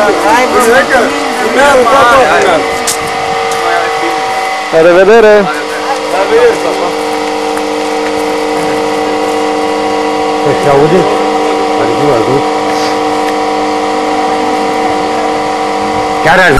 Hai, bă, La revedere! Se aude? Ar fi văzut. Chiar aș